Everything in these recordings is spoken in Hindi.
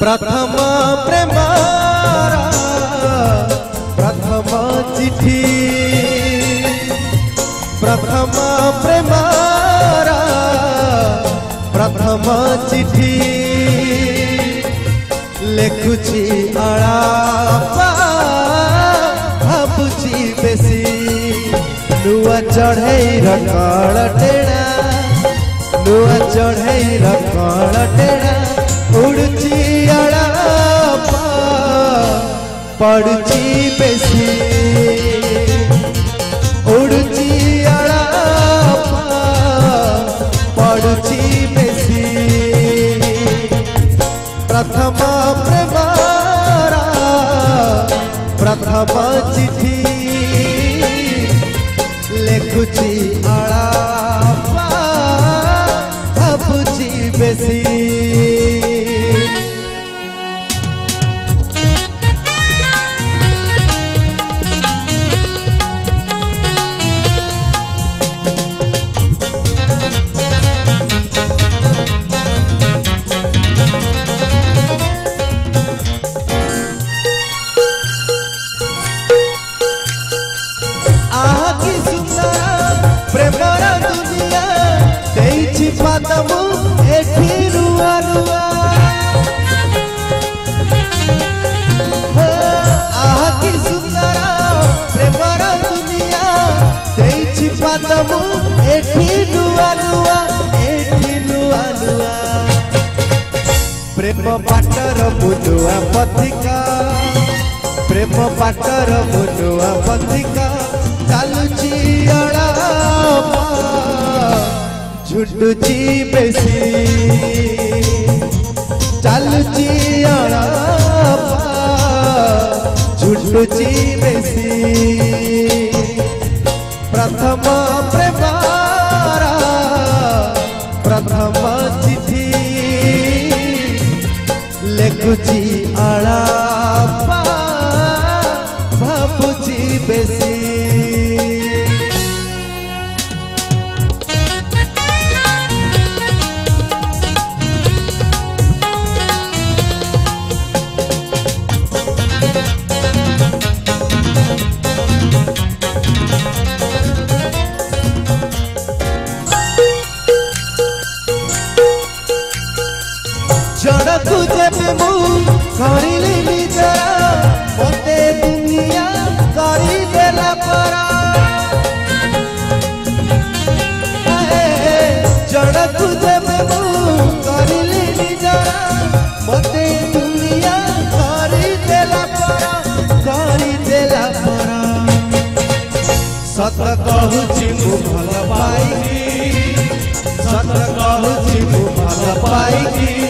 प्रथम प्रेम प्रथम चिठी प्रथम प्रेम प्रथम चिठी लिखु भाबुच बेसी नुआ चढ़े रकल टेड़ा नुआ चढ़े रकल टेड़ा उड़ची पर्ची बेसी प्रथमा प्रेमारा प्रथमा ଯିବା ତମ ଏଠି ନୂଆ ନୂଆ ଏଠି ନୂଆ ନୂଆ ପ୍ରେମ ପାଟର ବୁଲୁଆ ପଥିକା ପ୍ରେମ ପାଟର ବୁଲୁଆ ପଥିକା ଚାଲୁଛି ଅଳା ଝୁଟୁଛି ବେଶୀ ଚାଲୁଛି ଅଳା ঝুটুচি বেশি ଲେଖୁଛି ଆଳା ଭାବୁଛି ବେଶ ଜଣ ତୁ ଯେବେ ମୁଁ କରିଲି ନିଜର ମୋତେ ଦୁନିଆ କରିଦେଲା ପର ଜଣ ତୁ ଯେବେ ମୁଁ କରିଲି ନିଜର ମୋତେ ଦୁନିଆ କରିଦେଲା ପର କରିଦେଲା ପର ସତ କହୁଛି ମୁଁ ଭଲ ପାଇକି ସତ କହୁଛି ମୁଁ ଭଲ ପାଇକି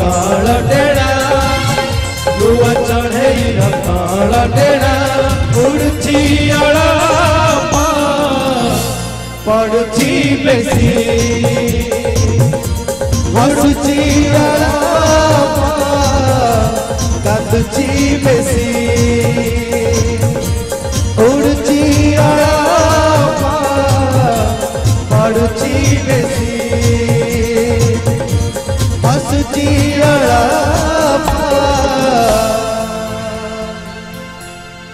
काल टेड़ा युव चढ़ेर काल टेड़ा उड़छी अड़ा पड़छी बेसी वड़छी अड़ा कदछी बेसी